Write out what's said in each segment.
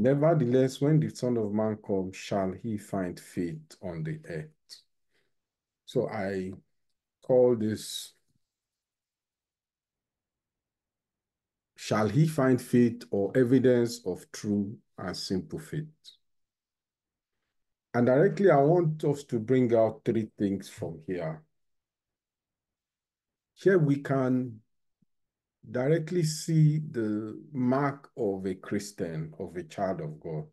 Nevertheless, when the Son of Man comes, shall he find faith on the earth? So I call this Shall he find faith or evidence of true and simple faith? And directly, I want us to bring out three things from here. Here we can directly see the mark of a Christian, of a child of God.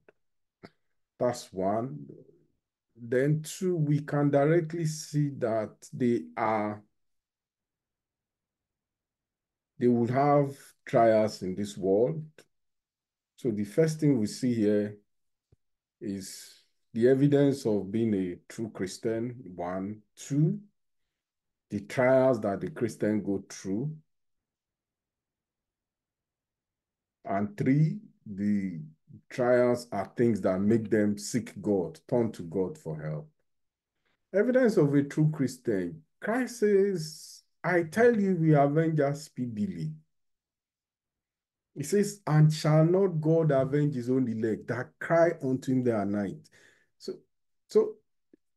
That's one. Then two, we can directly see that they are, they will have trials in this world. So the first thing we see here is the evidence of being a true Christian, one. Two, the trials that the Christian go through. And three, the trials are things that make them seek God, turn to God for help. Evidence of a true Christian. Christ says, I tell you, we avenge us speedily. He says, and shall not God avenge his own elect that cry unto him day and night? So, so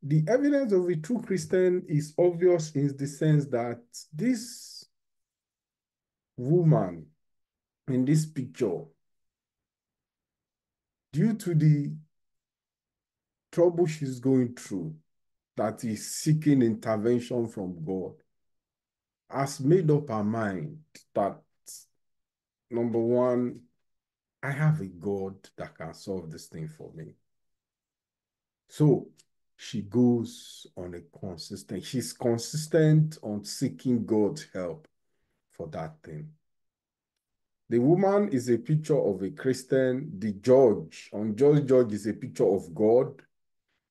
the evidence of a true Christian is obvious in the sense that this woman in this picture, due to the trouble she's going through, that is seeking intervention from God, has made up her mind that number one, I have a God that can solve this thing for me. So she goes on a consistent, she's consistent on seeking God's help for that thing. The woman is a picture of a Christian. The judge, unjust judge, is a picture of God.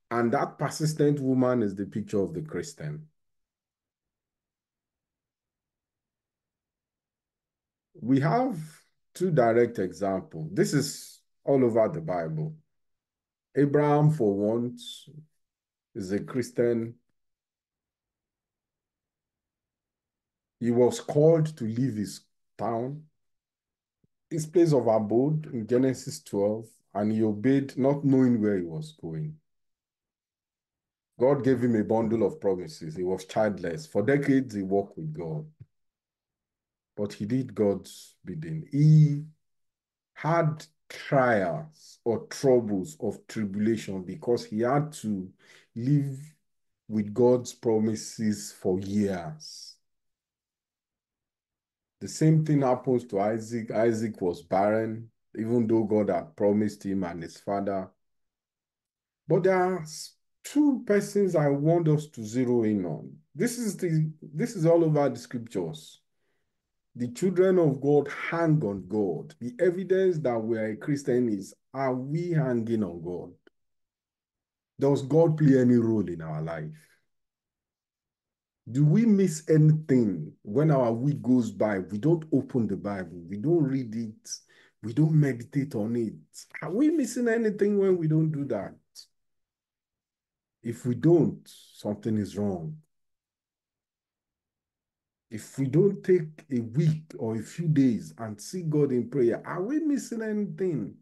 And that persistent woman is the picture of the Christian. We have two direct examples. This is all over the Bible. Abraham, for once, is a Christian. He was called to leave his town, his place of abode in Genesis 12, and he obeyed, not knowing where he was going. God gave him a bundle of promises. He was childless. For decades, he walked with God. But he did God's bidding. He had trials or troubles of tribulation because he had to live with God's promises for years. The same thing happens to Isaac. Isaac was barren, even though God had promised him and his father. But there are two persons I want us to zero in on. This is the this is all over the scriptures. The children of God hang on God. The evidence that we are a Christian is are we hanging on God? Does God play any role in our life? Do we miss anything when our week goes by? We don't open the Bible, we don't read it, we don't meditate on it. Are we missing anything when we don't do that? If we don't, something is wrong. If we don't take a week or a few days and see God in prayer, are we missing anything?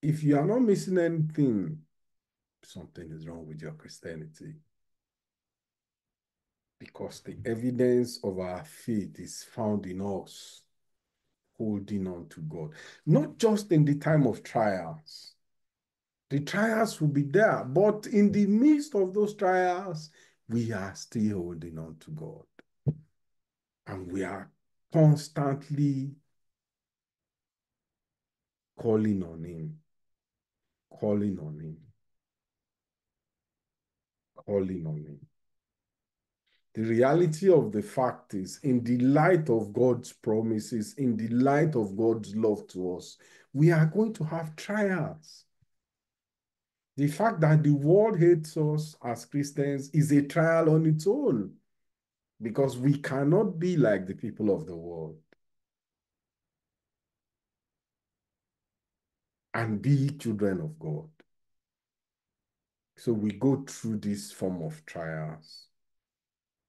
If you are not missing anything, something is wrong with your Christianity. Because the evidence of our faith is found in us holding on to God, not just in the time of trials. The trials will be there, but in the midst of those trials, we are still holding on to God. And we are constantly calling on Him, calling on Him, calling on Him. The reality of the fact is, in the light of God's promises, in the light of God's love to us, we are going to have trials. The fact that the world hates us as Christians is a trial on its own because we cannot be like the people of the world and be children of God. So we go through this form of trials.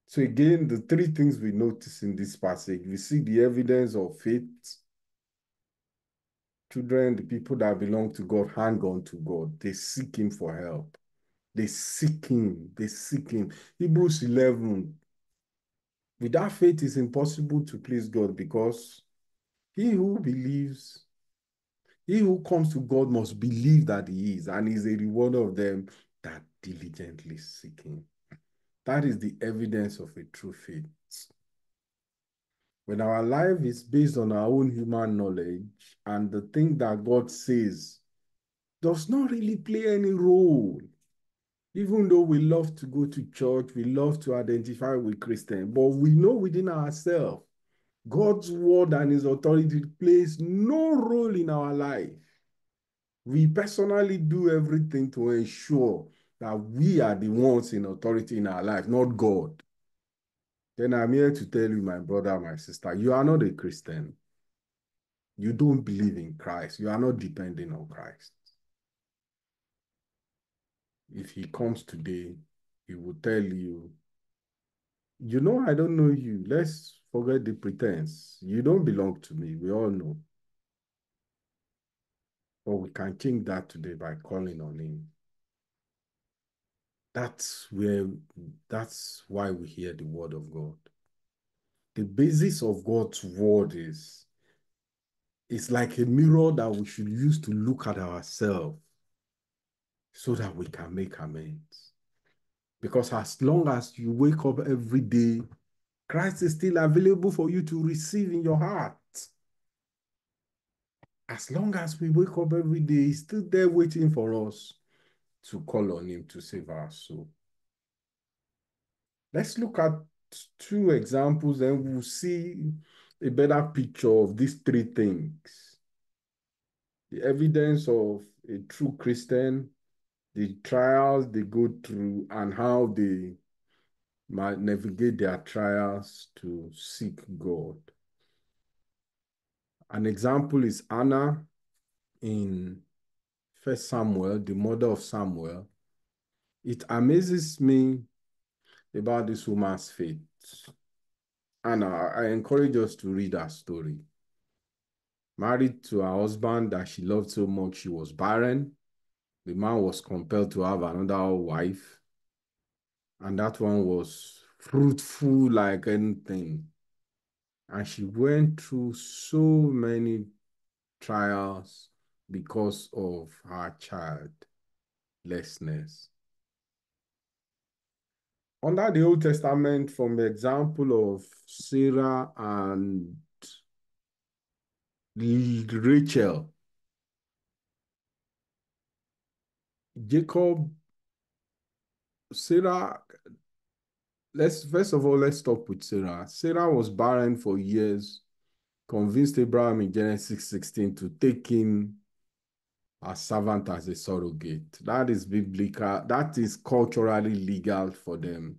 So again, the three things we notice in this passage, we see the evidence of faith, children, the people that belong to God, hang on to God. They seek Him for help. They seek Him. They seek Him. Hebrews 11. Without faith, it's impossible to please God because he who believes, he who comes to God must believe that He is, and is a rewarder of them that diligently seek Him. That is the evidence of a true faith. When our life is based on our own human knowledge and the thing that God says does not really play any role, even though we love to go to church, we love to identify with Christian, but we know within ourselves God's word and his authority plays no role in our life. We personally do everything to ensure that we are the ones in authority in our life, not God. Then I'm here to tell you, my brother, my sister, you are not a Christian. You don't believe in Christ. You are not depending on Christ. If he comes today, he will tell you, you know, I don't know you. Let's forget the pretense. You don't belong to me. We all know. But we can change that today by calling on him. That's where, that's why we hear the word of God. The basis of God's word is, it's like a mirror that we should use to look at ourselves so that we can make amends. Because as long as you wake up every day, Christ is still available for you to receive in your heart. As long as we wake up every day, He's still there waiting for us to call on Him to save our soul. Let's look at two examples and we'll see a better picture of these three things. The evidence of a true Christian, the trials they go through, and how they might navigate their trials to seek God. An example is Anna in First Samuel, the mother of Samuel. It amazes me about this woman's faith. And I encourage us to read her story. Married to a husband that she loved so much, she was barren. The man was compelled to have another wife. And that one was fruitful like anything. And she went through so many trials because of her childlessness. Under the Old Testament, from the example of Sarah and Rachel, Jacob, Sarah, let's first of all, let's stop with Sarah. Sarah was barren for years, convinced Abraham in Genesis 16 to take him a servant as a surrogate. That is biblical. That is culturally legal for them.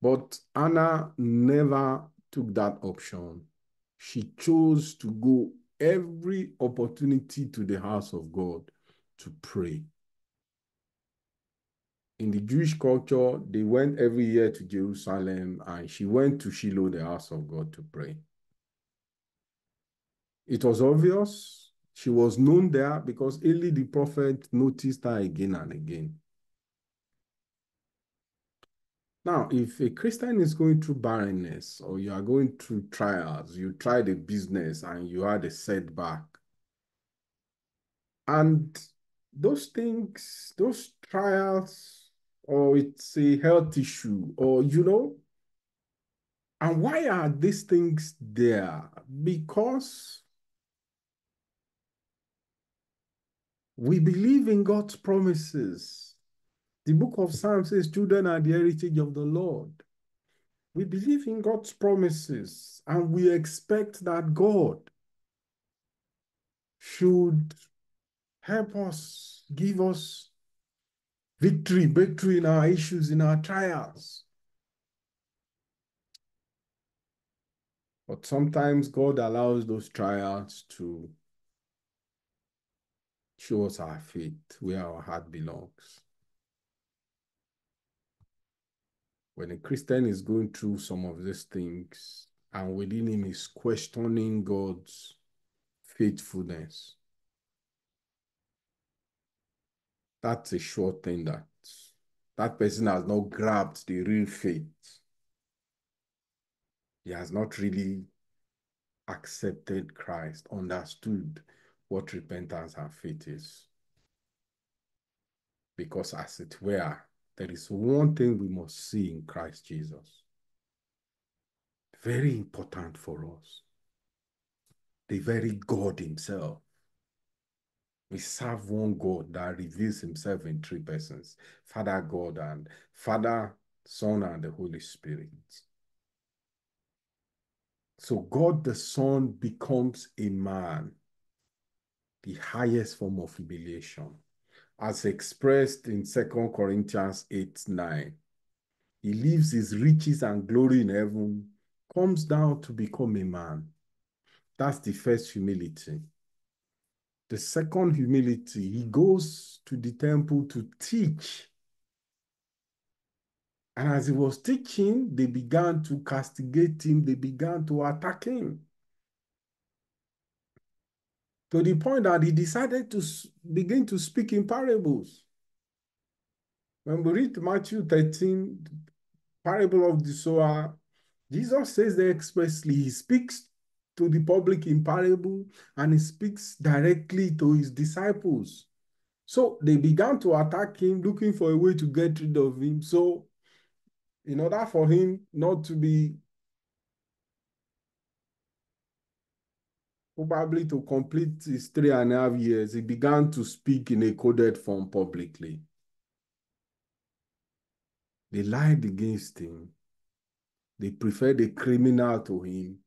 But Anna never took that option. She chose to go every opportunity to the house of God to pray. In the Jewish culture, they went every year to Jerusalem and she went to Shiloh, the house of God, to pray. It was obvious she was known there because Eli the prophet noticed her again and again. Now, if a Christian is going through barrenness or you are going through trials, you tried a business and you had a setback, and those things, those trials, or it's a health issue, or you know, and why are these things there? Because We believe in God's promises. The book of Psalms says, Children are the heritage of the Lord. We believe in God's promises and we expect that God should help us, give us victory, victory in our issues, in our trials. But sometimes God allows those trials to Show us our faith, where our heart belongs. When a Christian is going through some of these things and within him is questioning God's faithfulness. That's a sure thing that that person has not grabbed the real faith. He has not really accepted Christ, understood what repentance and faith is. Because, as it were, there is one thing we must see in Christ Jesus. Very important for us. The very God Himself. We serve one God that reveals Himself in three persons Father God and Father, Son, and the Holy Spirit. So God the Son becomes a man, the highest form of humiliation, as expressed in 2 Corinthians 8 9. He leaves his riches and glory in heaven, comes down to become a man. That's the first humility. The second humility, he goes to the temple to teach and as he was teaching, they began to castigate him, they began to attack him. To the point that he decided to begin to speak in parables. When we read Matthew 13, parable of the sower, Jesus says there expressly, he speaks to the public in parable and he speaks directly to his disciples. So they began to attack him, looking for a way to get rid of him. So in order for him not to be probably to complete his three and a half years, he began to speak in a coded form publicly. They lied against him. They preferred a criminal to him.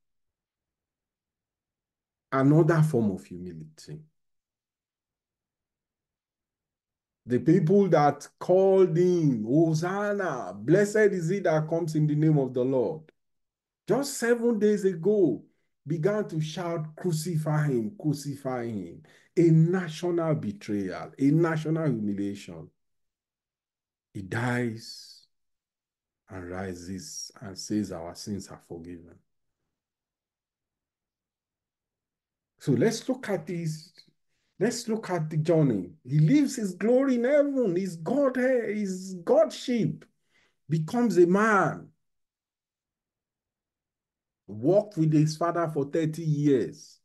Another form of humility. The people that called him, Hosanna, blessed is he that comes in the name of the Lord. Just seven days ago, began to shout, Crucify him, crucify him. A national betrayal, a national humiliation. He dies and rises and says, Our sins are forgiven. So let's look at this. Let's look at the journey. He leaves his glory in heaven, his God, his Godship, becomes a man. Walked with his father for 30 years.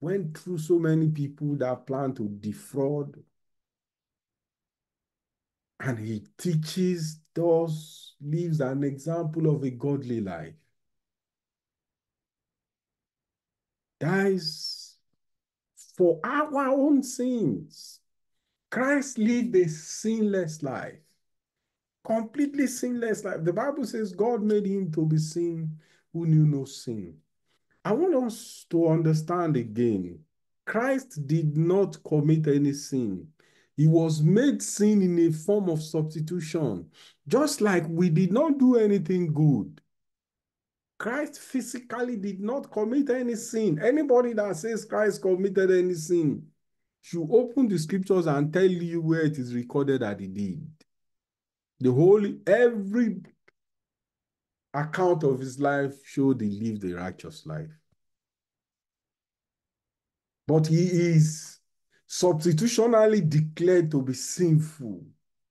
Went through so many people that plan to defraud. And he teaches, does, lives an example of a godly life. Dies for our own sins. Christ lived a sinless life, completely sinless life. The Bible says God made him to be sin who knew no sin. I want us to understand again Christ did not commit any sin. He was made sin in a form of substitution, just like we did not do anything good. Christ physically did not commit any sin. Anybody that says Christ committed any sin should open the scriptures and tell you where it is recorded that he did. The whole, every account of his life showed he lived a righteous life. But he is substitutionally declared to be sinful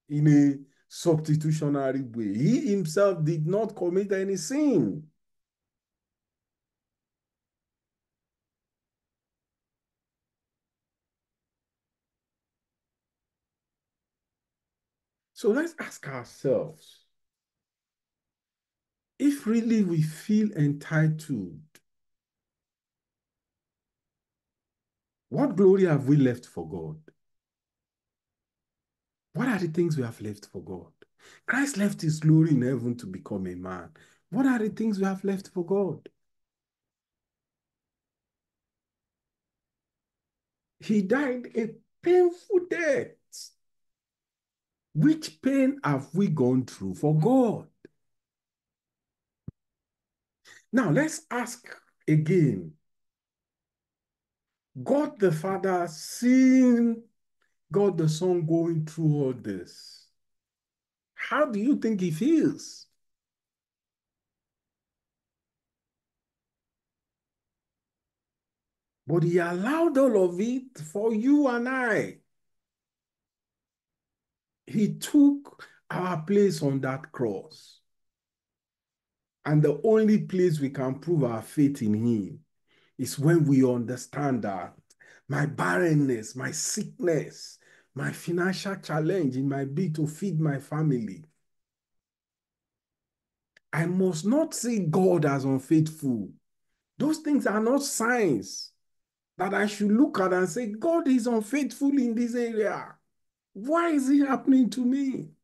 in a substitutionary way. He himself did not commit any sin. So let's ask ourselves if really we feel entitled, what glory have we left for God? What are the things we have left for God? Christ left his glory in heaven to become a man. What are the things we have left for God? He died a painful death. Which pain have we gone through for God? Now let's ask again. God the Father seeing God the Son going through all this. How do you think he feels? But he allowed all of it for you and I. He took our place on that cross. And the only place we can prove our faith in him is when we understand that my barrenness, my sickness, my financial challenge, it might be to feed my family. I must not see God as unfaithful. Those things are not signs that I should look at and say, God is unfaithful in this area. Why is it happening to me?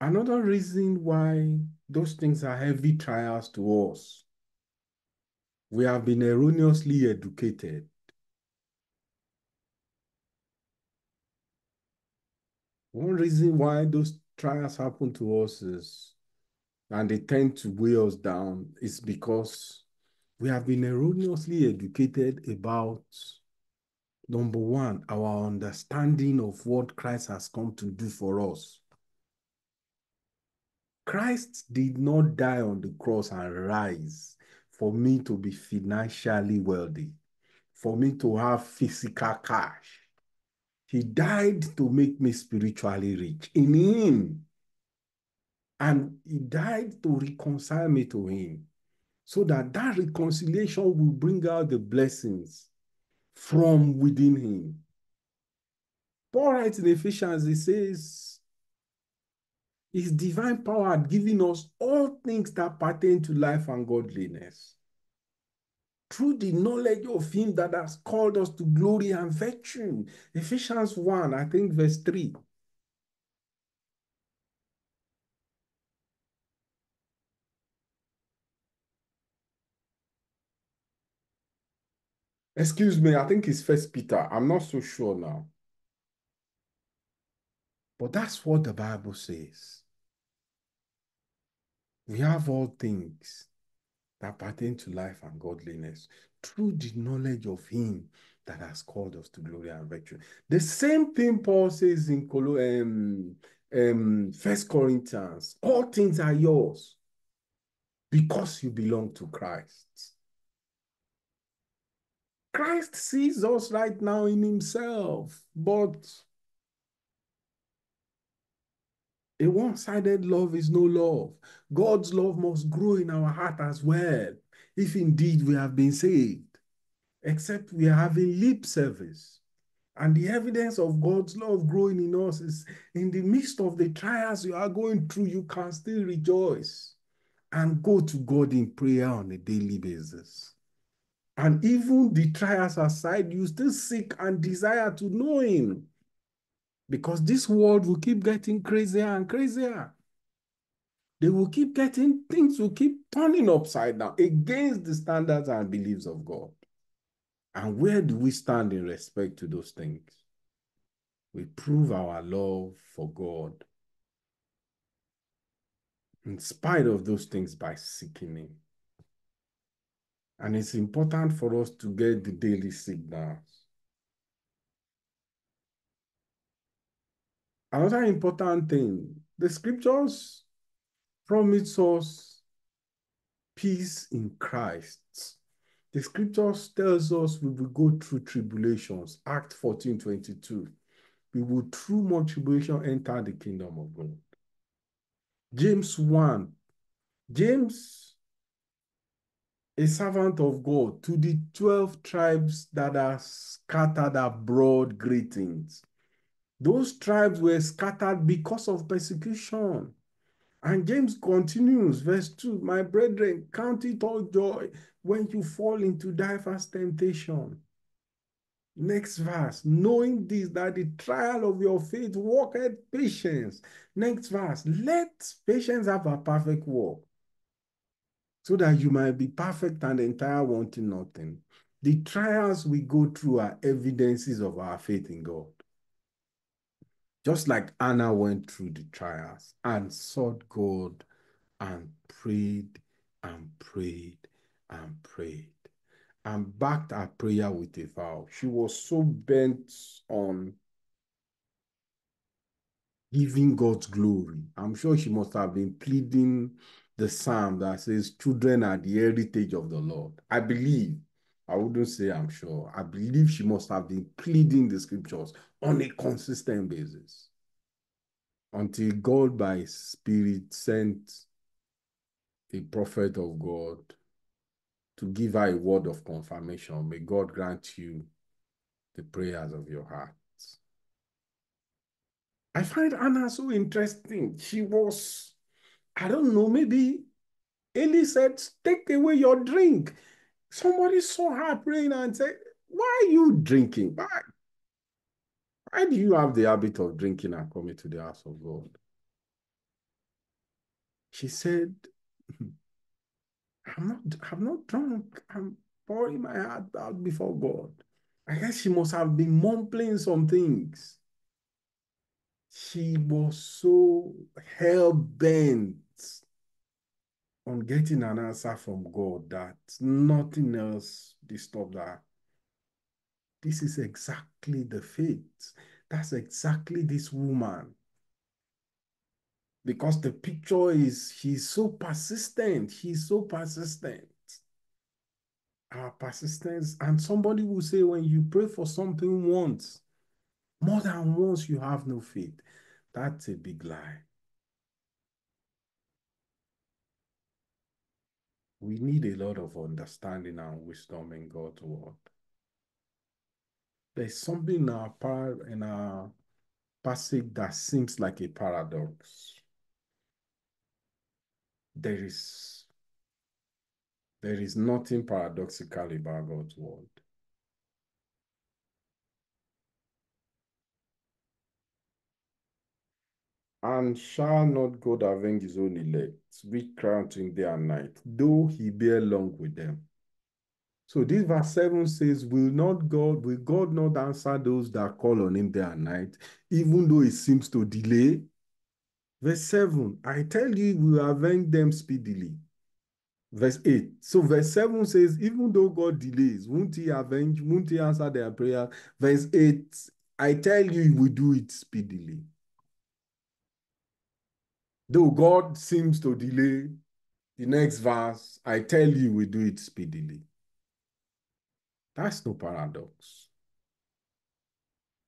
Another reason why those things are heavy trials to us, we have been erroneously educated. One reason why those trials happen to us is, and they tend to weigh us down, is because we have been erroneously educated about number one, our understanding of what Christ has come to do for us. Christ did not die on the cross and rise for me to be financially wealthy, for me to have physical cash. He died to make me spiritually rich in Him. And He died to reconcile me to Him so that that reconciliation will bring out the blessings from within Him. Paul writes in Ephesians, he says, his divine power had given us all things that pertain to life and godliness. Through the knowledge of him that has called us to glory and virtue. Ephesians 1, I think verse 3. Excuse me, I think it's First Peter. I'm not so sure now. But that's what the Bible says. We have all things that pertain to life and godliness through the knowledge of Him that has called us to glory and virtue. The same thing Paul says in um, um, First Corinthians all things are yours because you belong to Christ. Christ sees us right now in Himself, but A one sided love is no love. God's love must grow in our heart as well, if indeed we have been saved, except we are having lip service. And the evidence of God's love growing in us is in the midst of the trials you are going through, you can still rejoice and go to God in prayer on a daily basis. And even the trials aside, you still seek and desire to know Him because this world will keep getting crazier and crazier. They will keep getting, things will keep turning upside down against the standards and beliefs of God. And where do we stand in respect to those things? We prove our love for God in spite of those things by seeking Him. And it's important for us to get the daily signals Another important thing, the scriptures promise us peace in Christ. The scriptures tells us we will go through tribulations. Act 14, 22. We will through much tribulation enter the kingdom of God. James 1. James, a servant of God, to the 12 tribes that are scattered abroad, greetings. Those tribes were scattered because of persecution. And James continues, verse 2 My brethren, count it all joy when you fall into diverse temptation. Next verse, knowing this, that the trial of your faith worketh patience. Next verse, let patience have a perfect work, so that you might be perfect and entire, wanting nothing. The trials we go through are evidences of our faith in God. Just like Anna went through the trials and sought God and prayed and prayed and prayed and backed her prayer with a vow. She was so bent on giving God's glory. I'm sure she must have been pleading the psalm that says, Children are the heritage of the Lord. I believe, I wouldn't say I'm sure, I believe she must have been pleading the scriptures on a consistent basis until God, by His Spirit, sent a prophet of God to give her a word of confirmation. May God grant you the prayers of your heart. I find Anna so interesting. She was, I don't know, maybe Eli said, Take away your drink. Somebody saw her praying and said, Why are you drinking? Why? Why do you have the habit of drinking and coming to the house of God? She said, hmm, I'm not, I'm not drunk. I'm pouring my heart out before God. I guess she must have been mumbling some things. She was so hell bent on getting an answer from God that nothing else disturbed her. This is exactly the faith. That's exactly this woman. Because the picture is she's so persistent. She's so persistent. Our persistence, and somebody will say, when you pray for something once, more than once, you have no faith. That's a big lie. We need a lot of understanding and wisdom in God's word. There's something in our, par- in our passage that seems like a paradox. There is, there is nothing paradoxical about God's word. And shall not God avenge his own elect, which unto him day and night, though he bear long with them? So this verse 7 says, Will not God, will God not answer those that call on him day and night, even though it seems to delay? Verse 7, I tell you, we will avenge them speedily. Verse 8. So verse 7 says, even though God delays, won't he avenge, won't he answer their prayer? Verse 8, I tell you, will do it speedily. Though God seems to delay, the next verse, I tell you, we do it speedily. That's no paradox.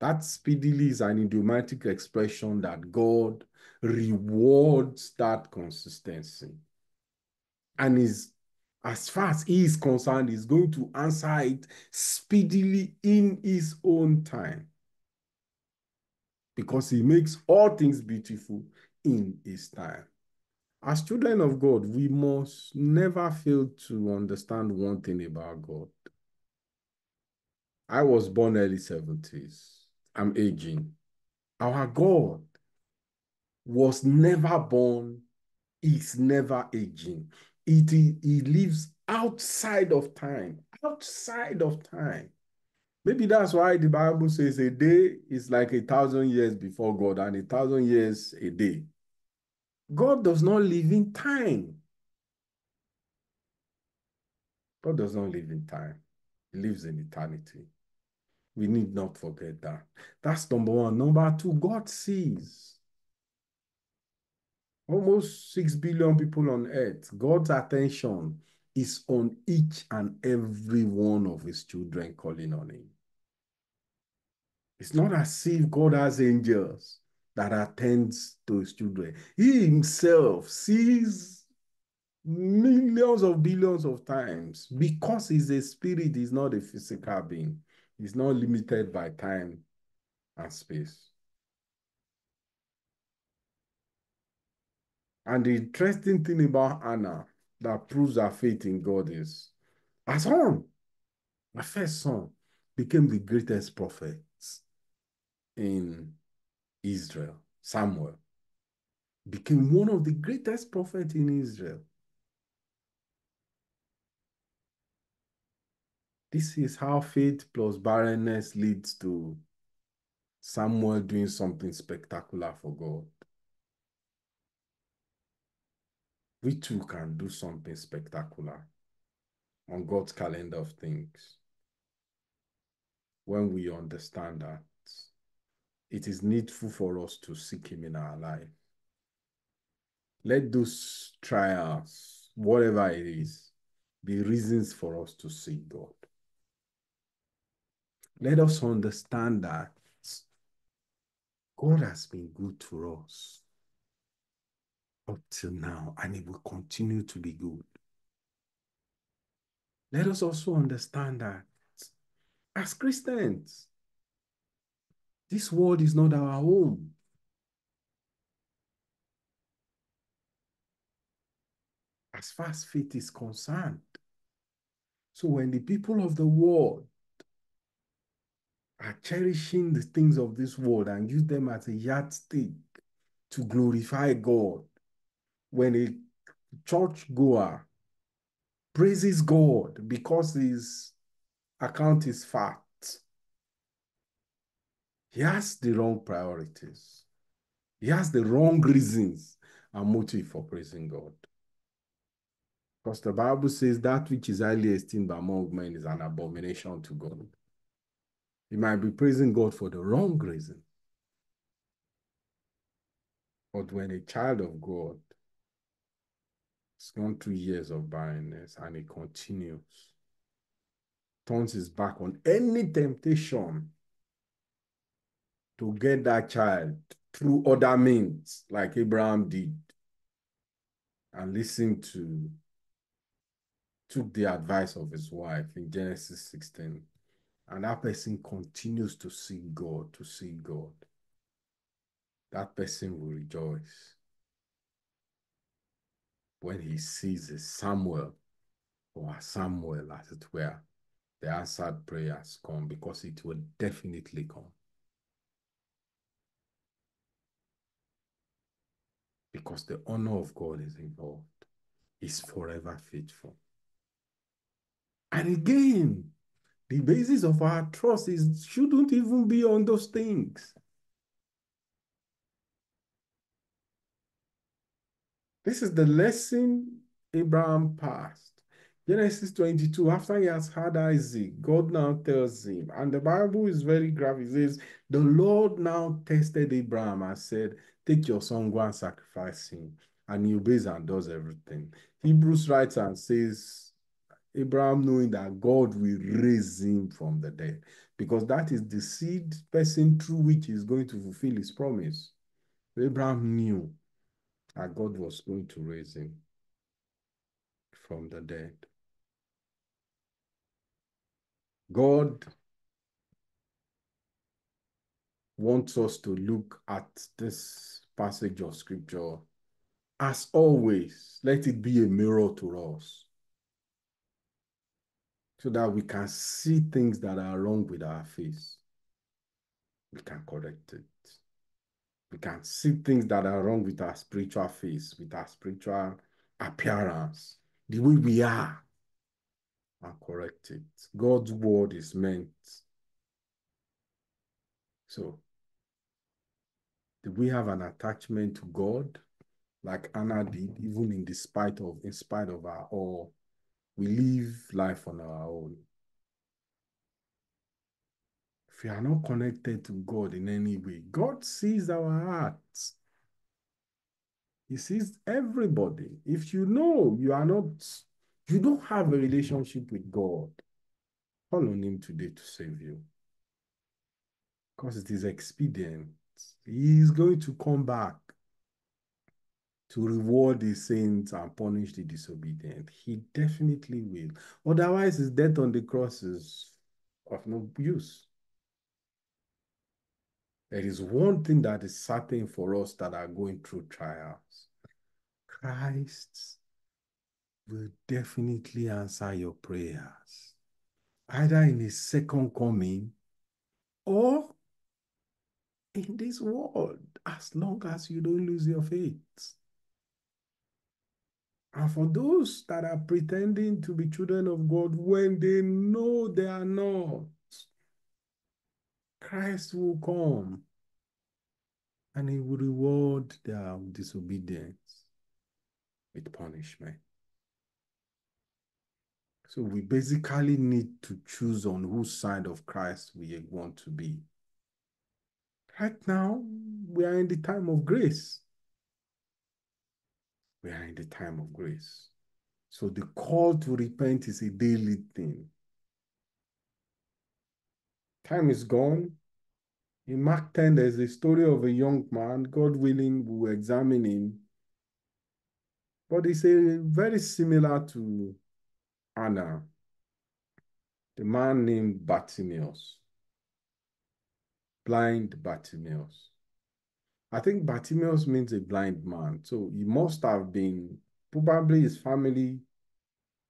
That speedily is an idiomatic expression that God rewards that consistency. And is as far as he is concerned, is going to answer it speedily in his own time. Because he makes all things beautiful in his time. As children of God, we must never fail to understand one thing about God. I was born early 70s. I'm aging. Our God was never born, is never aging. It, he lives outside of time, outside of time. Maybe that's why the Bible says a day is like a thousand years before God and a thousand years a day. God does not live in time. God does not live in time. He lives in eternity. We need not forget that. That's number one. Number two, God sees. Almost 6 billion people on earth. God's attention is on each and every one of his children calling on him. It's not as if God has angels that attends to his children. He himself sees millions of billions of times because he's a spirit, he's not a physical being. He's not limited by time and space. And the interesting thing about Anna that proves her faith in God is her son, my first son, became the greatest prophet in Israel. Samuel became one of the greatest prophets in Israel. This is how faith plus barrenness leads to Samuel doing something spectacular for God. We too can do something spectacular on God's calendar of things when we understand that it is needful for us to seek Him in our life. Let those trials, whatever it is, be reasons for us to seek God. Let us understand that God has been good to us up till now, and it will continue to be good. Let us also understand that as Christians, this world is not our home. As far as faith is concerned. So when the people of the world are cherishing the things of this world and use them as a yardstick to glorify God, when a church goer praises God because his account is fat, he has the wrong priorities. He has the wrong reasons and motive for praising God. Because the Bible says that which is highly esteemed among men is an abomination to God. He might be praising God for the wrong reason. But when a child of God has gone through years of barrenness and he continues, turns his back on any temptation to get that child through other means, like Abraham did, and listen to, took the advice of his wife in Genesis 16, and that person continues to seek God, to seek God, that person will rejoice when he sees a Samuel or a Samuel, as it were, the answered prayers come because it will definitely come. Because the honor of God is involved. He's forever faithful. And again, the basis of our trust is shouldn't even be on those things. This is the lesson Abraham passed. Genesis 22, after he has had Isaac, God now tells him, and the Bible is very graphic. It says, The Lord now tested Abraham and said, Take your son, go and sacrifice him. And he obeys and does everything. Hebrews writes and says, Abraham knowing that God will raise him from the dead, because that is the seed person through which he's going to fulfill his promise. Abraham knew that God was going to raise him from the dead. God wants us to look at this passage of scripture as always, let it be a mirror to us so that we can see things that are wrong with our face. We can correct it. We can see things that are wrong with our spiritual face, with our spiritual appearance, the way we are, and correct it. God's word is meant. So do we have an attachment to God like Anna did, even in despite of in spite of our all? We live life on our own. If we are not connected to God in any way, God sees our hearts. He sees everybody. If you know you are not, you don't have a relationship with God, call on Him today to save you. Because it is expedient he is going to come back to reward the saints and punish the disobedient. He definitely will. Otherwise, his death on the cross is of no use. There is one thing that is certain for us that are going through trials. Christ will definitely answer your prayers, either in his second coming or in this world as long as you don't lose your faith. And for those that are pretending to be children of God when they know they are not, Christ will come and he will reward their disobedience with punishment. So we basically need to choose on whose side of Christ we want to be. Right now, we are in the time of grace. We are in the time of grace. So the call to repent is a daily thing. Time is gone. In Mark 10, there's a story of a young man. God willing, we will examine him. But it's a very similar to Anna, the man named Bartimaeus, blind Bartimaeus. I think Bartimaeus means a blind man. So he must have been, probably his family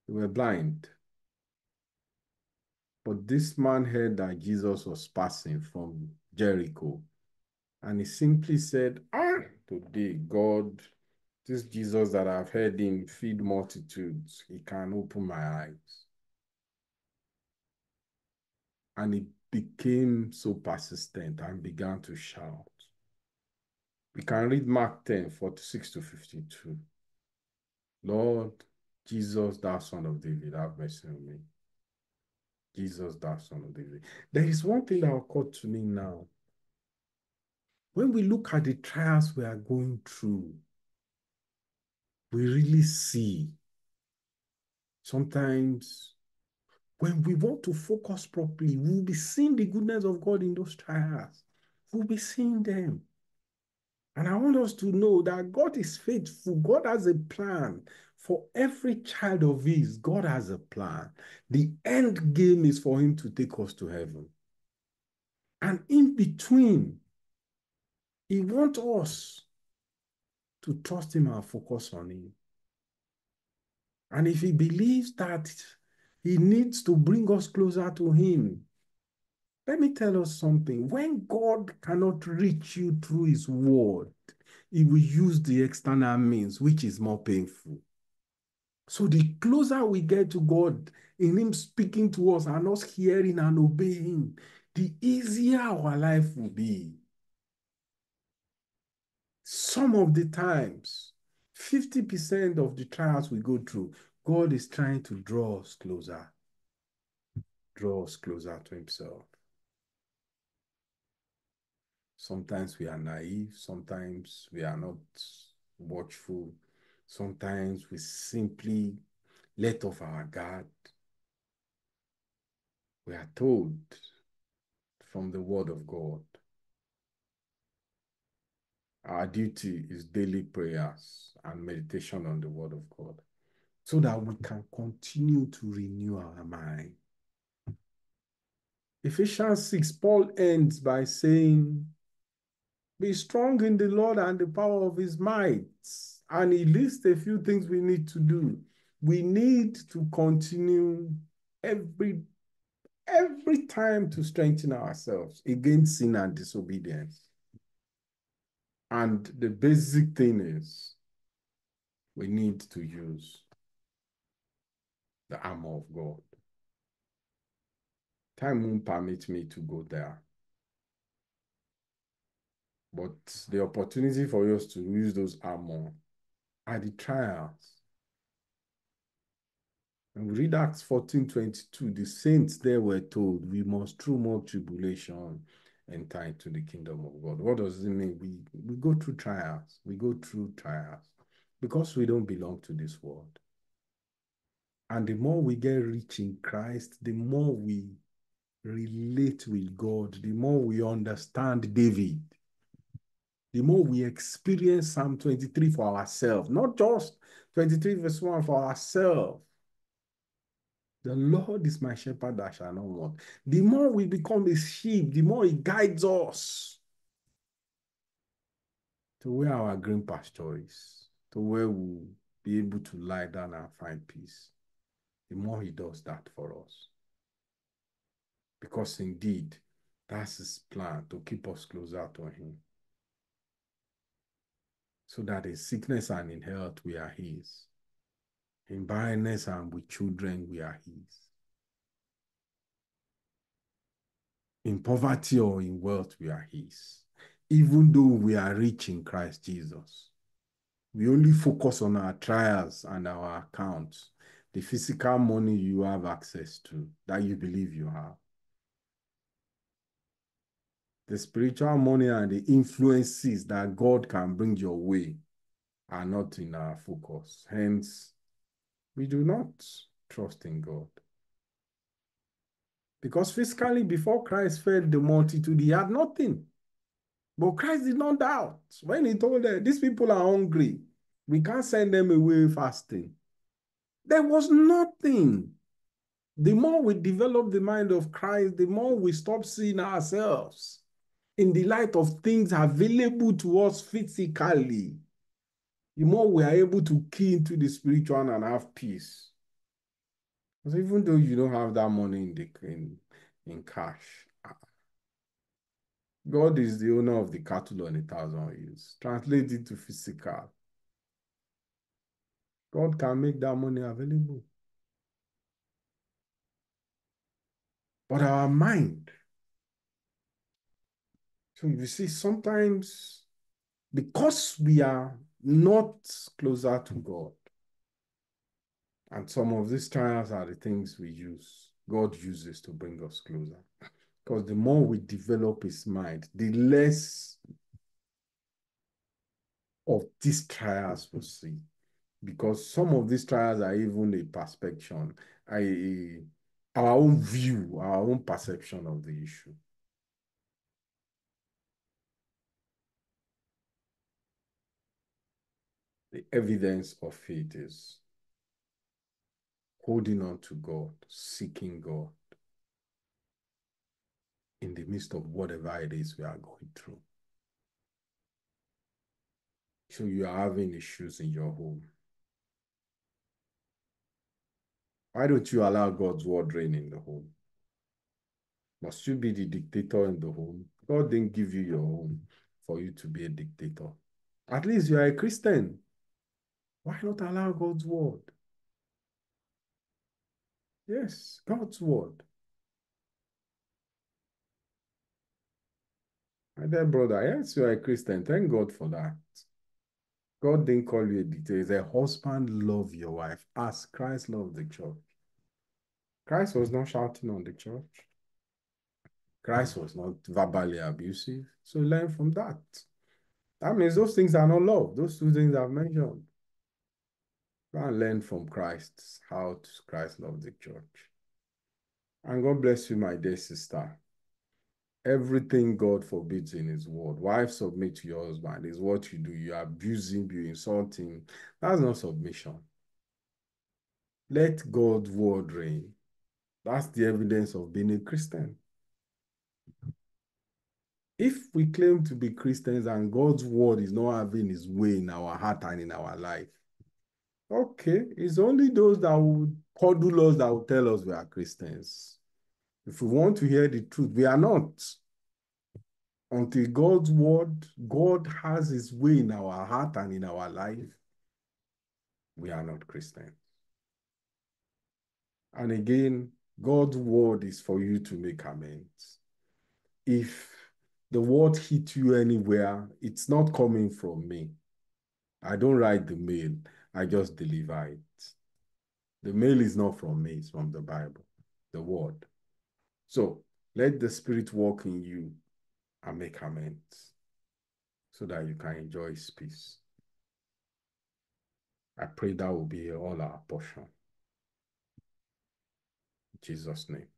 were blind. But this man heard that Jesus was passing from Jericho. And he simply said, Ah, today, God, this Jesus that I've heard him feed multitudes, he can open my eyes. And he became so persistent and began to shout. We can read Mark 10, 46 to 52. Lord, Jesus, thou son of David, have mercy on me. Jesus, thou son of David. There is one thing that occurred to me now. When we look at the trials we are going through, we really see sometimes when we want to focus properly, we'll be seeing the goodness of God in those trials. We'll be seeing them. And I want us to know that God is faithful. God has a plan for every child of His. God has a plan. The end game is for Him to take us to heaven. And in between, He wants us to trust Him and focus on Him. And if He believes that He needs to bring us closer to Him, let me tell us something. When God cannot reach you through His word, He will use the external means, which is more painful. So the closer we get to God in Him speaking to us and us hearing and obeying, the easier our life will be. Some of the times, 50% of the trials we go through, God is trying to draw us closer, draw us closer to Himself. Sometimes we are naive, sometimes we are not watchful, sometimes we simply let off our guard. We are told from the Word of God. Our duty is daily prayers and meditation on the Word of God so that we can continue to renew our mind. Ephesians 6, Paul ends by saying, be strong in the Lord and the power of his might. And he lists a few things we need to do. We need to continue every every time to strengthen ourselves against sin and disobedience. And the basic thing is we need to use the armor of God. Time won't permit me to go there. But the opportunity for us to use those armor are the trials. And we read Acts 14 22, the saints there were told, we must through more tribulation enter into the kingdom of God. What does it mean? We, we go through trials. We go through trials because we don't belong to this world. And the more we get rich in Christ, the more we relate with God, the more we understand David the more we experience Psalm 23 for ourselves, not just 23 verse 1 for ourselves. The Lord is my shepherd, I shall not want. The more we become his sheep, the more He guides us to where our green pasture is, to where we'll be able to lie down and find peace. The more He does that for us. Because indeed, that's His plan to keep us closer to Him so that in sickness and in health we are his. In barrenness and with children we are his. In poverty or in wealth we are his. Even though we are rich in Christ Jesus. We only focus on our trials and our accounts, the physical money you have access to, that you believe you have the spiritual money and the influences that God can bring your way are not in our focus. Hence, we do not trust in God. Because physically, before Christ fed the multitude, he had nothing. But Christ did not doubt. When he told them, these people are hungry, we can't send them away fasting. There was nothing. The more we develop the mind of Christ, the more we stop seeing ourselves in the light of things available to us physically, the more we are able to key into the spiritual and have peace. Because even though you don't have that money in the in, in cash, ah, God is the owner of the cattle on a thousand hills. Translate it to physical. God can make that money available. But our mind. So you see, sometimes because we are not closer to God, and some of these trials are the things we use, God uses to bring us closer. Because the more we develop his mind, the less of these trials we see. Because some of these trials are even a perception, a, our own mm. view, our own perception of the issue. The evidence of faith is holding on to God, seeking God in the midst of whatever it is we are going through. So you are having issues in your home. Why don't you allow God's word reign in the home? Must you be the dictator in the home? God didn't give you your home for you to be a dictator. At least you are a Christian. Why not allow God's word? Yes, God's word. My dear brother, yes, you are a Christian. Thank God for that. God didn't call you a dictator. He said, husband, love your wife as Christ loved the church. Christ was not shouting on the church. Christ was not verbally abusive. So learn from that. That means those things are not love. Those two things I've mentioned. Go and learn from Christ how to Christ loved the church. And God bless you, my dear sister. Everything God forbids in His word. Wife, submit to your husband is what you do. You abuse him, you insult him. That's not submission. Let God's word reign. That's the evidence of being a Christian. If we claim to be Christians and God's word is not having his way in our heart and in our life, okay, it's only those that will coddle us that will tell us we are Christians. If we want to hear the truth, we are not. Until God's word, God has his way in our heart and in our life, we are not Christians. And again, God's word is for you to make amends. If the word hit you anywhere, it's not coming from me. I don't write the mail, I just deliver it. The mail is not from me, it's from the Bible, the word. So let the Spirit walk in you and make amends so that you can enjoy His peace. I pray that will be all our portion. In Jesus' name.